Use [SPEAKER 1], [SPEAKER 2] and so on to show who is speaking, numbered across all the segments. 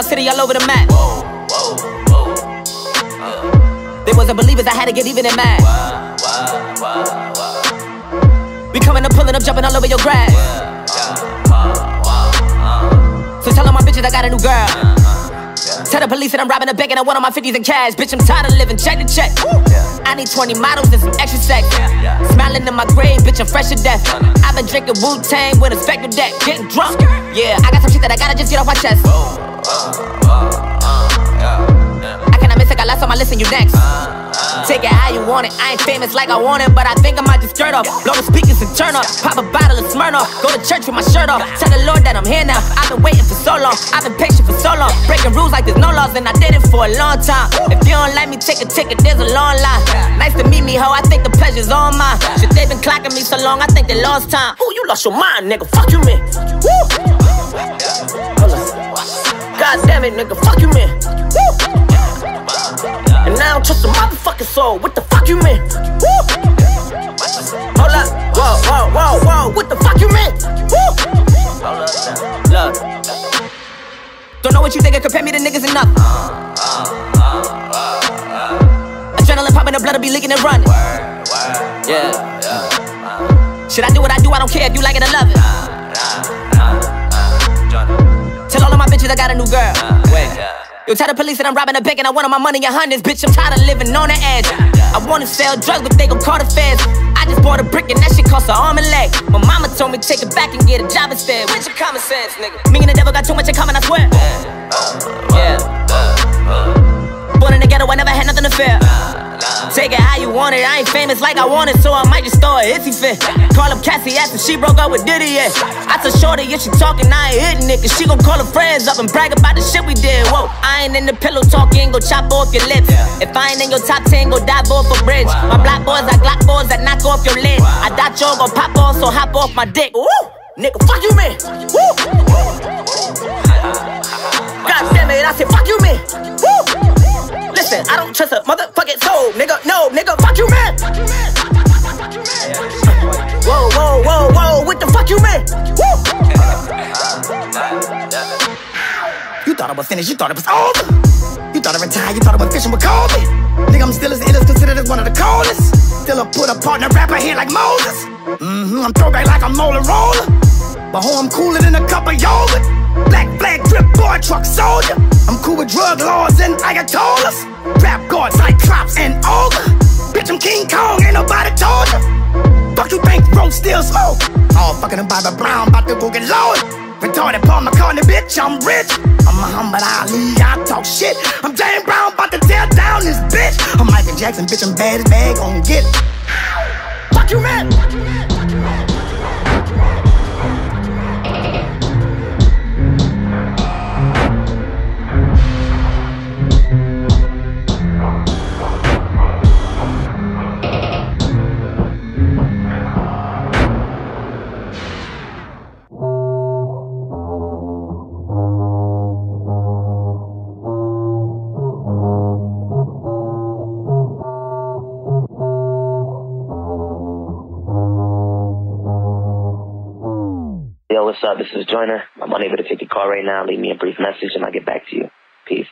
[SPEAKER 1] my city all over the map. They wasn't believers, I had to get even and mad. We coming up, pulling up, jumping all over your grass. So tell all my bitches I got a new girl. Tell the police that I'm robbing a bank and I want all my 50s in cash. Bitch, I'm tired of living check to check. I need 20 models and some extra sex. Smiling in my grave, bitch, I'm fresh to death. I've been drinking Wu Tang with a spectrum deck, getting drunk. Yeah, I got some shit that I gotta just get off my chest. I cannot miss, I got last on my list and you next. Take it how you want it. I ain't famous like I want it, but I think I might just skirt off. Blow the speakers and turn up. Pop a bottle of Smirnoff. Go to church with my shirt off. Tell the Lord that I'm here now. I've been waiting for so long. I've been patient for so long. Breaking rules like there's no laws, and I did it for a long time. If you don't like me, take a ticket. There's a long line. Nice to meet me, ho. I think the pleasure's all mine. Shit, they've been clocking me so long. I think they lost time. Ooh, you lost your mind, nigga. Fuck you, man. It, nigga. Fuck you, man. Woo. And now I don't trust a motherfucking soul. What the fuck you mean? Woo! Hold up. Whoa, whoa, whoa, whoa. What the fuck you mean? Woo! Look. Don't know what you think I compare me to niggas enough. Adrenaline popping, the blood will be leaking and running. Yeah. Should I do what I do? I don't care if you like it or love it. Tell all of my bitches I got a new girl. Uh, wait. Yo, tell the police that I'm robbing a bank and I want all my money in hundreds. Bitch, I'm tired of living on the edge. I wanna sell drugs, but they gon' call the feds. I just bought a brick and that shit cost an arm and leg. My mama told me take it back and get a job instead. Where's your common sense, nigga? Me and the devil got too much in common, I swear. Yeah. Uh, uh, Born in the ghetto, I never had nothing to fear. Take it how you want it. I ain't famous like I want it, so I might just throw a iffy fit. Call up Cassie after she broke up with Diddy. Yeah. I told Shorty if she talking, I ain't hitting it. Cause she gon' call her friends up and brag about the shit we did. Whoa, I ain't in the pillow talking, go chop off your lips. If I ain't in your top 10, go dive off a bridge. My black boys, I glock boys that knock off your lid. I dot yo, gon' pop off, so hop off my dick. Woo! Nigga, fuck you, man. Woo! God damn it, I said, fuck you, man. Woo! Listen, I don't trust a motherfucking fuck you, man. Whoa, whoa, whoa, whoa, what the fuck you, man? You thought I was finished, you thought it was over. You thought I retired, you thought I was fishing with Kobe. Nigga, I'm still as ill as considered as one of the coldest. Still a put a partner rapper here like Moses. Mm-hmm, I'm throwback like I'm Mola Roller. But ho, I'm cooler than a cup of yogurt. Black flag drip boy, truck soldier. I'm cool with drug laws and Ayatollahs. Rap bro, still smoke. All fucking a Bobby Brown, bout to go get loaded. Retarded Paul McCartney, bitch, I'm rich. I'm Muhammad Ali, I talk shit. I'm James Brown, bout to tear down this bitch. I'm Michael Jackson, bitch, I'm bad as bad, gon' get it. Fuck you, man.
[SPEAKER 2] Yo, what's up? This is Joyner. I'm unable to take your call right now. Leave me a brief message and I'll get back to you. Peace.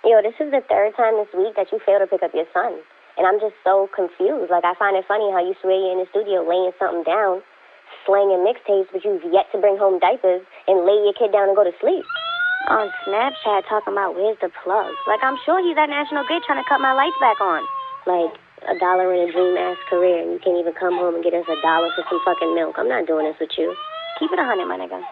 [SPEAKER 3] Yo, this is the third time this week that you failed to pick up your son. And I'm just so confused. Like, I find it funny how you swear you're in the studio laying something down, slanging mixtapes, but you've yet to bring home diapers and lay your kid down and go to sleep. On Snapchat, talking about where's the plug. Like, I'm sure he's at National Grid trying to cut my lights back on. Like, a dollar in a dream ass career, and you can't even come home and get us a dollar for some fucking milk. I'm not doing this with you. Keep it a hundred, my nigga.